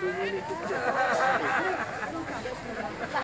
Dominic